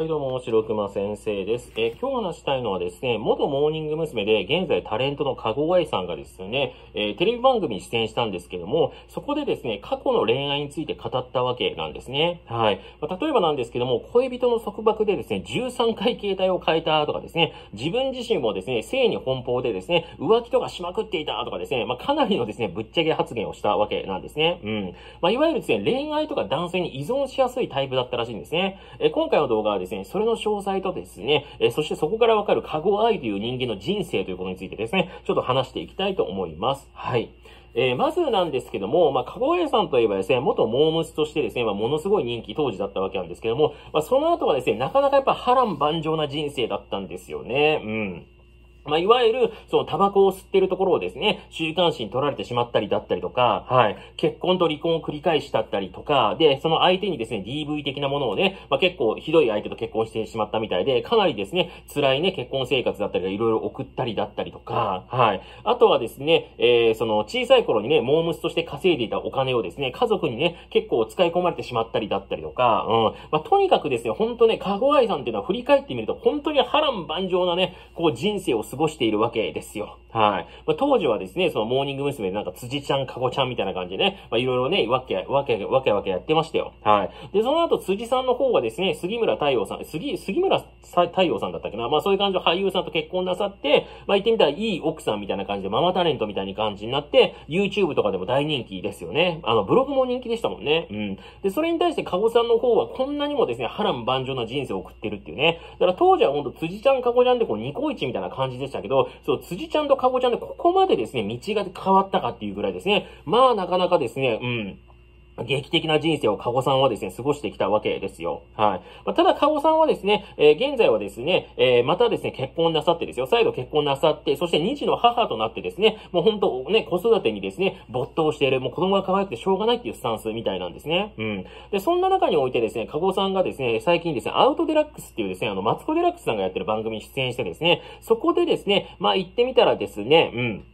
はい、どうも、白熊先生です。えー、今日話したいのはですね、元モーニング娘。で、現在タレントのかごあいさんがですね、えー、テレビ番組に出演したんですけども、そこでですね、過去の恋愛について語ったわけなんですね。はい。まあ、例えばなんですけども、恋人の束縛でですね、13回携帯を変えたとかですね、自分自身もですね、性に奔放でですね、浮気とかしまくっていたとかですね、まあ、かなりのですね、ぶっちゃけ発言をしたわけなんですね。うん。まあ、いわゆるですね、恋愛とか男性に依存しやすいタイプだったらしいんですね。え今回の動画はですね、それの詳細とですね、えそしてそこからわかるカゴアイという人間の人生ということについてですね、ちょっと話していきたいと思います。はい。えー、まずなんですけども、まあ、かごえさんといえばですね、元モームスとしてですね、まあ、ものすごい人気当時だったわけなんですけども、まあ、その後はですね、なかなかやっぱ波乱万丈な人生だったんですよね。うん。まあ、いわゆる、そのタバコを吸ってるところをですね、週刊誌に取られてしまったりだったりとか、はい、結婚と離婚を繰り返したったりとか、で、その相手にですね、DV 的なものをね、まあ、結構ひどい相手と結婚してしまったみたいで、かなりですね、辛いね、結婚生活だったりがいろいろ送ったりだったりとか、はい。あとはですね、えー、その小さい頃にね、モームスとして稼いでいたお金をですね、家族にね、結構使い込まれてしまったりだったりとか、うん。まあ、とにかくですね、ほんとね、かごあいさんっていうのは振り返ってみると、本当に波乱万丈なね、こう人生を過ごしているわけですよ。はい。まあ、当時はですね、そのモーニング娘。なんか辻ちゃん、かごちゃんみたいな感じでね、まあ、いろいろね、わけ、わけ、わけわけやってましたよ。はい。で、その後辻さんの方がですね、杉村太陽さん、杉、杉村太陽さんだったっけなまあそういう感じで俳優さんと結婚なさって、まあ言ってみたらいい奥さんみたいな感じでママタレントみたいな感じになって、YouTube とかでも大人気ですよね。あの、ブログも人気でしたもんね。うん。で、それに対してかごさんの方はこんなにもですね、波乱万丈な人生を送ってるっていうね。だから当時はほんと辻ちゃん、かごちゃんでこうニコイチみたいな感じでしたけど、そう、辻ちゃんとかごちゃんでここまでですね、道が変わったかっていうぐらいですね。まあなかなかですね、うん。劇的な人生をカゴさんはですね、過ごしてきたわけですよ。はい。まあ、ただ、カゴさんはですね、えー、現在はですね、えー、またですね、結婚なさってですよ。再度結婚なさって、そして2児の母となってですね、もう本当ね、子育てにですね、没頭している、もう子供が可愛くてしょうがないっていうスタンスみたいなんですね。うん。で、そんな中においてですね、カゴさんがですね、最近ですね、アウトデラックスっていうですね、あの、マツコデラックスさんがやってる番組に出演してですね、そこでですね、まあ、言ってみたらですね、うん。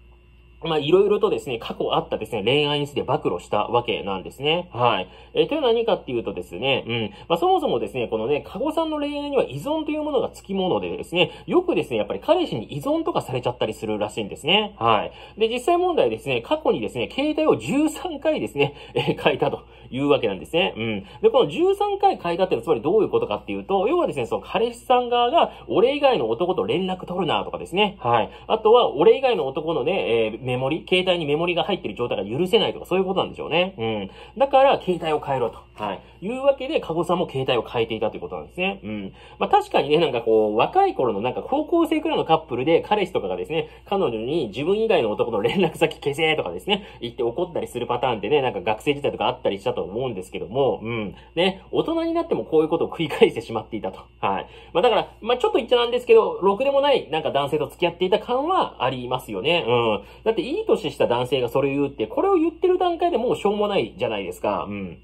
まあ、いろいろとですね、過去あったですね、恋愛について暴露したわけなんですね。はい。えー、というのは何かっていうとですね、うん。まあ、そもそもですね、このね、カゴさんの恋愛には依存というものが付き物でですね、よくですね、やっぱり彼氏に依存とかされちゃったりするらしいんですね。はい。で、実際問題ですね、過去にですね、携帯を13回ですね、えー、変えたというわけなんですね。うん。で、この13回変えたっていうのはつまりどういうことかっていうと、要はですね、その彼氏さん側が、俺以外の男と連絡取るなとかですね。はい。あとは、俺以外の男のね、えー、メモリ、携帯にメモリが入ってる状態が許せないとかそういうことなんでしょうね。うん。だから、携帯を変えろと。はい。いうわけで、カゴさんも携帯を変えていたということなんですね。うん。まあ、確かにね、なんかこう、若い頃のなんか高校生くらいのカップルで、彼氏とかがですね、彼女に自分以外の男の連絡先消せとかですね、言って怒ったりするパターンってね、なんか学生時代とかあったりしたと思うんですけども、うん。ね、大人になってもこういうことを繰り返してしまっていたと。はい。まあ、だから、まあ、ちょっと言っちゃなんですけど、ろくでもないなんか男性と付き合っていた感はありますよね。うん。っていい年した男性がそれを言うって、これを言ってる段階でもうしょうもないじゃないですか。うん。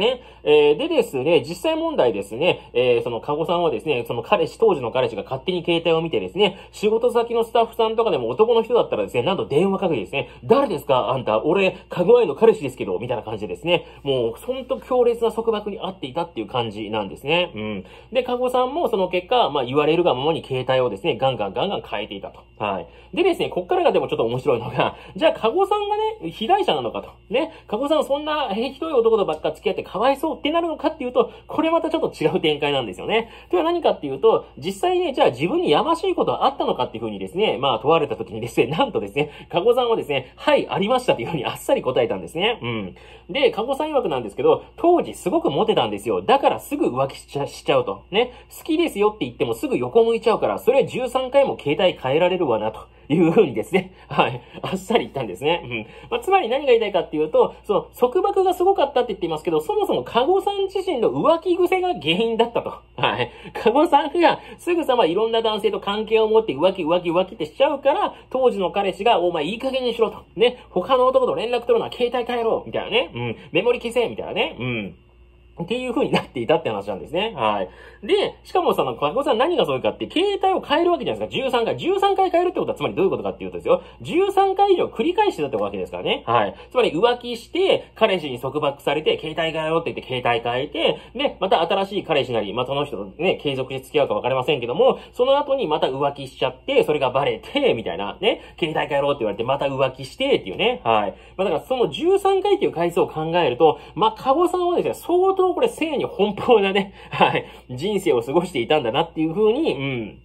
ね。えー、でですね、実際問題ですね、えー、その、カゴさんはですね、その彼氏、当時の彼氏が勝手に携帯を見てですね、仕事先のスタッフさんとかでも男の人だったらですね、なんと電話かけてですね、誰ですか？あんた、俺、カゴアイの彼氏ですけど、みたいな感じでですね、もう、ほんと強烈な束縛にあっていたっていう感じなんですね。うん。で、カゴさんもその結果、まあ、言われるがままに携帯をですね、ガンガンガンガン変えていたと。はい。でですね、こっからがでもちょっと面白いのが、じゃあ、カゴさんがね、被害者なのかと。ね、カゴさんそんな、ひどい男とばっか付き合ってかわいそうってなるのかっていうと、これまたちょっと違う展開なんですよね。とは何かっていうと、実際ね、じゃあ自分にやましいことはあったのかっていうふうにですね、まあ問われた時にですね、なんとですね、カゴさんはですね、はい、ありましたっていうふうにあっさり答えたんですね。うん。で、カゴさん曰くなんですけど、当時すごくモテたんですよ。だからすぐ浮気しちゃしちゃうと。ね、好きですよって言ってもすぐ横向いちゃうから、それ13回も携帯変えられるわなと。いうふうにですね、はい、あっさり言ったんですね。うん。まあ、つまり何が言いたいかっていうと、その、束縛がすごかったって言っていますけど、そもそもカゴさん自身の浮気癖が原因だったと。はい。カゴさんがすぐさまいろんな男性と関係を持って浮気浮気浮気ってしちゃうから、当時の彼氏が、お前いい加減にしろと。ね。他の男と連絡取るのは携帯変えろみたいなね。うん。メモリ消せみたいなね。うん。っていう風になっていたって話なんですね。はい。で、しかもその、かこさん何がそういうかって、携帯を変えるわけじゃないですか。13回。13回変えるってことはつまりどういうことかっていうとですよ。13回以上繰り返してたってわけですからね。はい。つまり浮気して、彼氏に束縛されて、携帯変えろって言って携帯変えて、で、また新しい彼氏なり、まあ、その人とね、継続して付き合うかわかりませんけども、その後にまた浮気しちゃって、それがバレて、みたいな、ね、携帯変えろって言われて、また浮気して、っていうね。はい。まあ、だからその13回っていう回数を考えると、まあ、かごさんはですね、相当これ性に奔放なね、はい、人生を過ごしていたんだなっていうふうに、うん、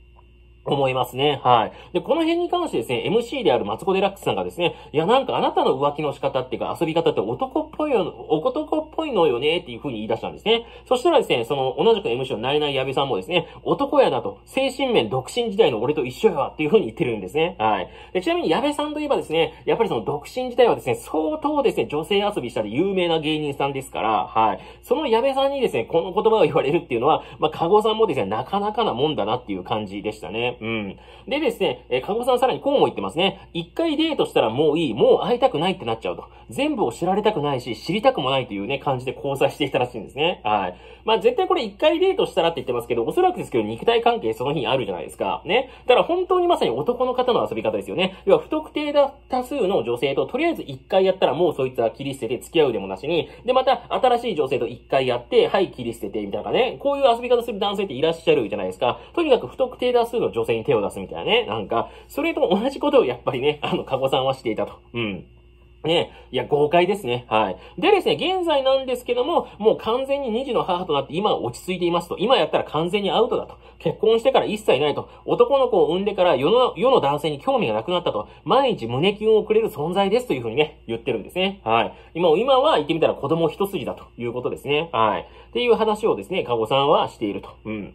思いますね。はい。で、この辺に関してですね、MC であるマツコデラックスさんがですね、いや、なんかあなたの浮気の仕方っていうか遊び方って男っぽいよ、男っぽいのよねっていう風に言い出したんですね。そしたらですね、その同じく MC のナイナイ矢部さんもですね、男やなと、精神面独身時代の俺と一緒やわっていう風に言ってるんですね。はい。でちなみに矢部さんといえばですね、やっぱりその独身時代はですね、相当ですね、女性遊びしたで有名な芸人さんですから、はい。その矢部さんにですね、この言葉を言われるっていうのは、まあ、カゴさんもですね、なかなかなもんだなっていう感じでしたね。うん。でですね、えー、かごさんさらにこうも言ってますね。一回デートしたらもういい、もう会いたくないってなっちゃうと。全部を知られたくないし、知りたくもないというね、感じで交際していたらしいんですね。はい。まあ絶対これ一回デートしたらって言ってますけど、おそらくですけど肉体関係その日にあるじゃないですか。ね。だから本当にまさに男の方の遊び方ですよね。要は不特定だ多数の女性ととりあえず一回やったらもうそいつは切り捨てて付き合うでもなしに、でまた新しい女性と一回やって、はい切り捨ててみたいなね。こういう遊び方する男性っていらっしゃるじゃないですか。とにかく不特定多数の女性に手を出すみたいなね。なんか、それと同じことをやっぱりね、あの、カゴさんはしていたと。うん。ねいや、豪快ですね。はい。でですね、現在なんですけども、もう完全に2児の母となって今は落ち着いていますと。今やったら完全にアウトだと。結婚してから一切ないと。男の子を産んでから世の、世の男性に興味がなくなったと。毎日胸キュンをくれる存在ですというふうにね、言ってるんですね。はい。今、今は言ってみたら子供一筋だということですね。はい。っていう話をですね、カゴさんはしていると。うん。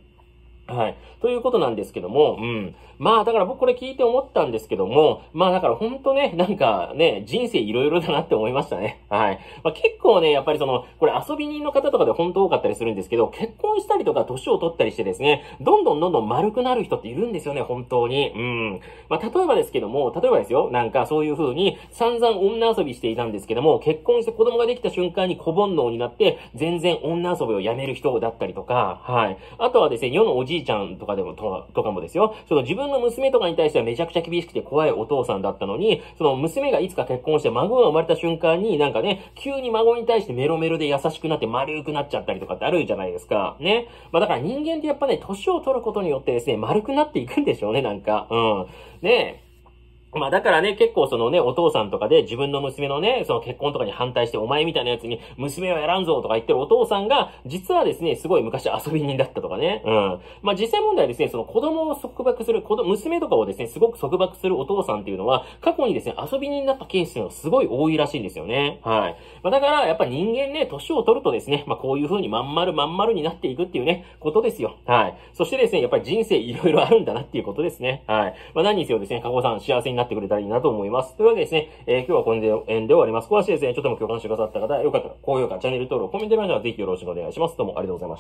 はい。ということなんですけども、うん。まあ、だから僕これ聞いて思ったんですけども、まあだからほんとね、なんかね、人生いろいろだなって思いましたね。はい。まあ結構ね、やっぱりその、これ遊び人の方とかで本当多かったりするんですけど、結婚したりとか年を取ったりしてですね、どんどんどんどん丸くなる人っているんですよね、本当に。うん。まあ例えばですけども、例えばですよ、なんかそういう風に散々女遊びしていたんですけども、結婚して子供ができた瞬間に小煩悩になって、全然女遊びをやめる人だったりとか、はい。あとはですね、世のおじいちゃんとかでも、とかもですよ。その自分の娘とかに対してはめちゃくちゃ厳しくて怖いお父さんだったのに、その娘がいつか結婚して孫が生まれた瞬間になんかね、急に孫に対してメロメロで優しくなって丸くなっちゃったりとかってあるじゃないですか。ね。まあだから人間ってやっぱね、年を取ることによってですね、丸くなっていくんでしょうね、なんか。うん。ねえまあだからね、結構そのね、お父さんとかで自分の娘のね、その結婚とかに反対してお前みたいなやつに娘はやらんぞとか言ってるお父さんが、実はですね、すごい昔遊び人だったとかね。うん。まあ実際問題はですね、その子供を束縛する、子供、娘とかをですね、すごく束縛するお父さんっていうのは、過去にですね、遊び人になったケースっていうのはすごい多いらしいんですよね。はい。まあだから、やっぱ人間ね、年を取るとですね、まあこういう風にまん丸まん丸になっていくっていうね、ことですよ。はい。そしてですね、やっぱり人生いろいろあるんだなっていうことですね。はい。まあ何にせよですね、過去さん幸せになってくれたらいいなと思います。というわけでですね、えー、今日はこれで end で終わります。詳しいですね、ちょっとも共感してくださった方、よかったら高評価、チャンネル登録、コメント欄ではぜひよろしくお願いします。どうもありがとうございました。